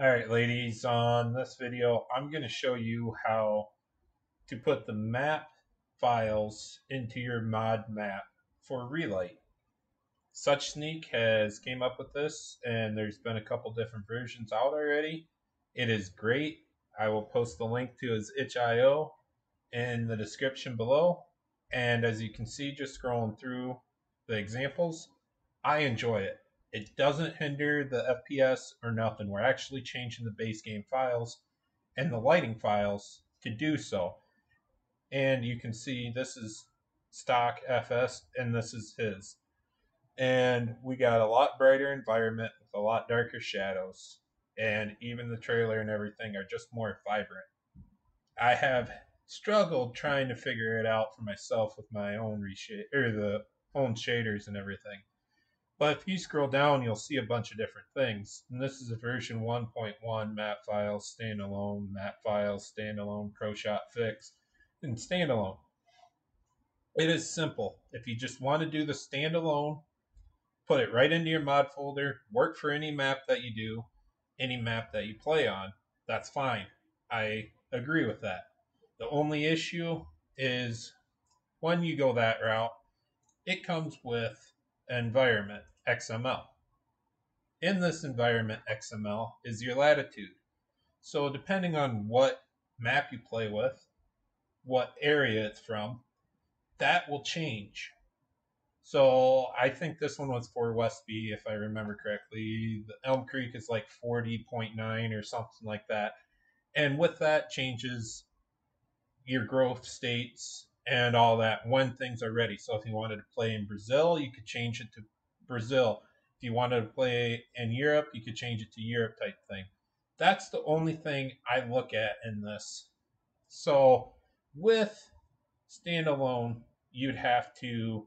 Alright ladies, on this video I'm going to show you how to put the map files into your mod map for Relight. Suchsneak has came up with this and there's been a couple different versions out already. It is great. I will post the link to his itch.io in the description below and as you can see just scrolling through the examples, I enjoy it. It doesn't hinder the FPS or nothing. We're actually changing the base game files and the lighting files to do so. And you can see this is stock FS and this is his. And we got a lot brighter environment with a lot darker shadows. And even the trailer and everything are just more vibrant. I have struggled trying to figure it out for myself with my own reshade or the own shaders and everything. But if you scroll down, you'll see a bunch of different things. And this is a version 1.1 map files, standalone, map files, standalone, ProShot Fix, and standalone. It is simple. If you just want to do the standalone, put it right into your mod folder, work for any map that you do, any map that you play on, that's fine. I agree with that. The only issue is when you go that route, it comes with environment. XML. In this environment XML is your latitude. So depending on what map you play with, what area it's from, that will change. So I think this one was for Westby, if I remember correctly. The Elm Creek is like 40.9 or something like that. And with that changes your growth states and all that when things are ready. So if you wanted to play in Brazil, you could change it to Brazil. If you wanted to play in Europe, you could change it to Europe type thing. That's the only thing I look at in this. So with standalone, you'd have to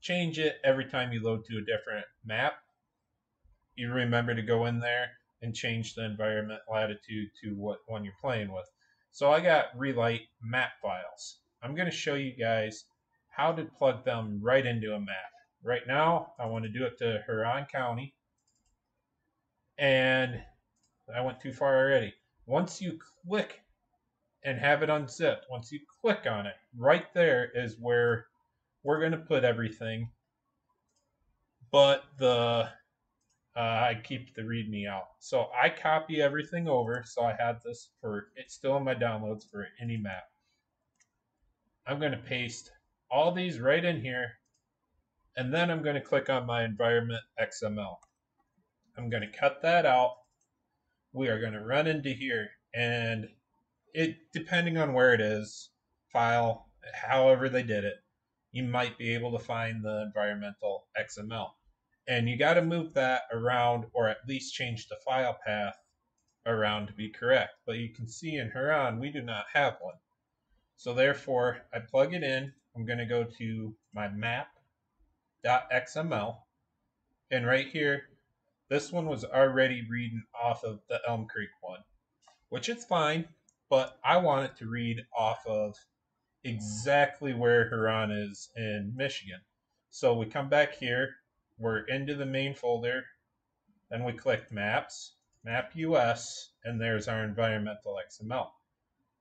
change it every time you load to a different map. You remember to go in there and change the environment latitude to what one you're playing with. So I got Relight map files. I'm going to show you guys how to plug them right into a map. Right now, I want to do it to Huron County. And I went too far already. Once you click and have it unzipped, once you click on it, right there is where we're going to put everything. But the uh, I keep the README out. So I copy everything over. So I have this for it's still in my downloads for any map. I'm going to paste all these right in here and then I'm going to click on my environment XML. I'm going to cut that out. We are going to run into here and it depending on where it is, file, however they did it, you might be able to find the environmental XML. And you got to move that around or at least change the file path around to be correct. But you can see in Huron, we do not have one. So therefore, I plug it in. I'm going to go to my map.xml. And right here, this one was already reading off of the Elm Creek one, which is fine, but I want it to read off of exactly where Huron is in Michigan. So we come back here, we're into the main folder, then we click Maps, Map US, and there's our environmental XML,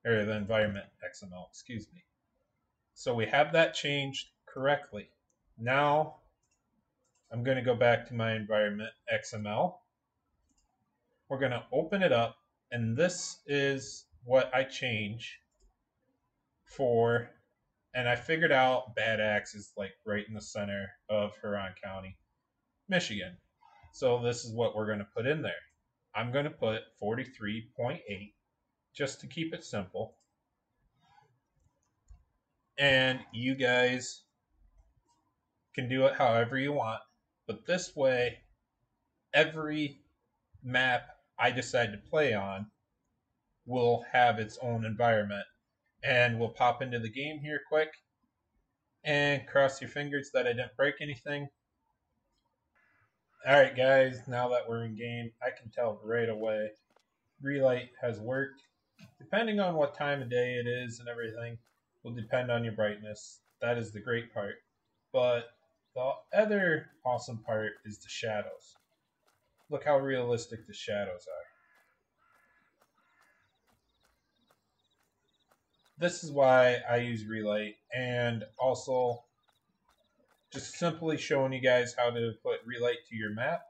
or the environment XML, excuse me. So we have that changed correctly. Now I'm going to go back to my environment XML. We're going to open it up and this is what I change for and I figured out Bad Axe is like right in the center of Huron County, Michigan. So this is what we're going to put in there. I'm going to put 43.8 just to keep it simple. And you guys can do it however you want. But this way, every map I decide to play on will have its own environment. And we'll pop into the game here quick and cross your fingers that I didn't break anything. Alright guys, now that we're in game, I can tell right away Relight has worked. Depending on what time of day it is and everything will depend on your brightness. That is the great part. But the other awesome part is the shadows. Look how realistic the shadows are. This is why I use Relight and also just simply showing you guys how to put Relight to your map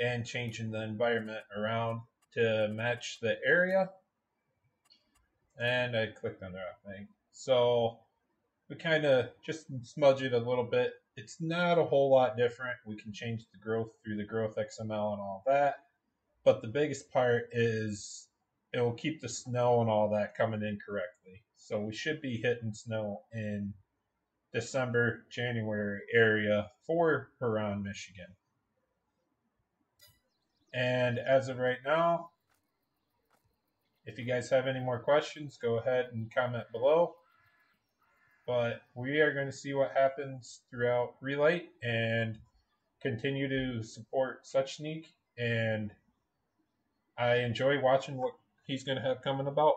and changing the environment around to match the area and I clicked on the wrong thing. So we kind of just smudge it a little bit. It's not a whole lot different. We can change the growth through the growth XML and all that. But the biggest part is it will keep the snow and all that coming in correctly. So we should be hitting snow in December, January area for Huron, Michigan. And as of right now, if you guys have any more questions, go ahead and comment below. But we are going to see what happens throughout Relight and continue to support Suchsneak. And I enjoy watching what he's going to have coming about.